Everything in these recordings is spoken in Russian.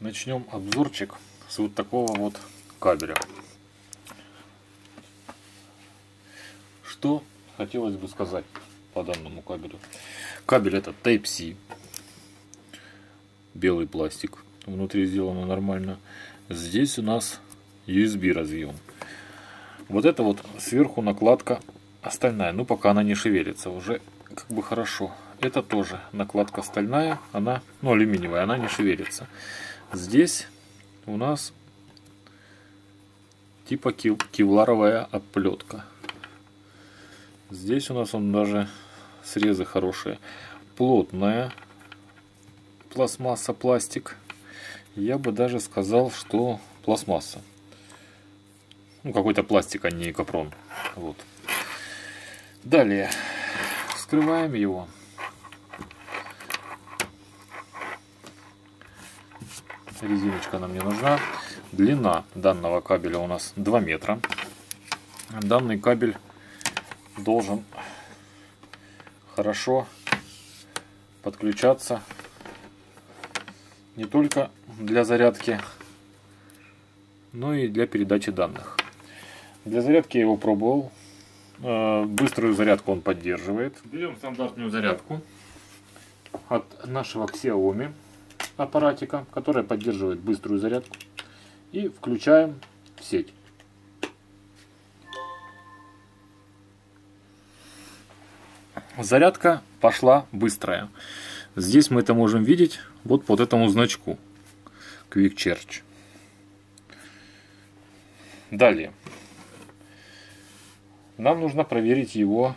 начнем обзорчик с вот такого вот кабеля. Что хотелось бы сказать по данному кабелю. Кабель это Type-C. Белый пластик. Внутри сделано нормально. Здесь у нас USB разъем. Вот это вот сверху накладка остальная. Ну пока она не шевелится. Уже как бы хорошо. Это тоже накладка стальная. Она, ну алюминиевая, она не шевелится. Здесь у нас типа кевларовая оплетка. Здесь у нас он даже срезы хорошие. Плотная пластмасса, пластик. Я бы даже сказал, что пластмасса. Ну, какой-то пластик, а не капрон. Вот. Далее. Скрываем его. Резиночка нам не нужна. Длина данного кабеля у нас 2 метра. Данный кабель должен хорошо подключаться не только для зарядки, но и для передачи данных. Для зарядки я его пробовал. Э, быструю зарядку он поддерживает. Берем стандартную зарядку от нашего Xiaomi аппаратика, которая поддерживает быструю зарядку. И включаем в сеть. Зарядка пошла быстрая. Здесь мы это можем видеть вот по вот этому значку Quick Charge. Далее. Нам нужно проверить его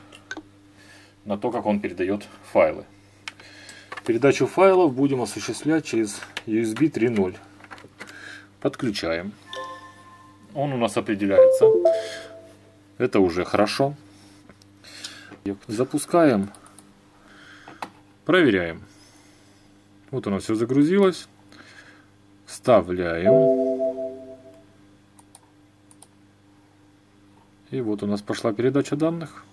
на то, как он передает файлы. Передачу файлов будем осуществлять через USB 3.0. Подключаем. Он у нас определяется. Это уже хорошо. Запускаем. Проверяем. Вот нас все загрузилось. Вставляем. И вот у нас пошла передача данных.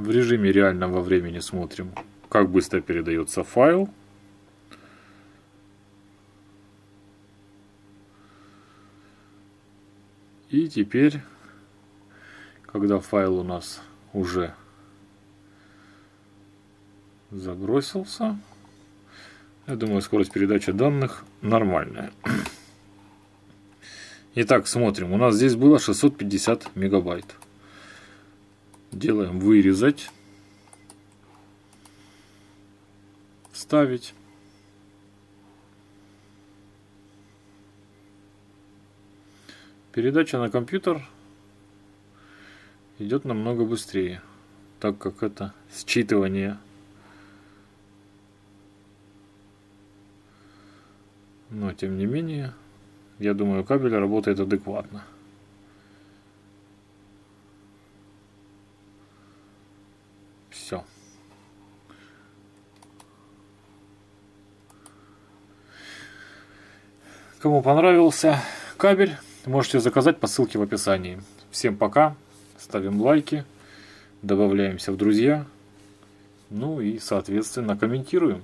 В режиме реального времени смотрим, как быстро передается файл. И теперь, когда файл у нас уже забросился, я думаю, скорость передачи данных нормальная. Итак, смотрим. У нас здесь было 650 мегабайт. Делаем вырезать. Вставить. Передача на компьютер идет намного быстрее, так как это считывание. Но тем не менее, я думаю, кабель работает адекватно. Все. Кому понравился кабель, можете заказать по ссылке в описании. Всем пока, ставим лайки, добавляемся в друзья, ну и соответственно комментируем.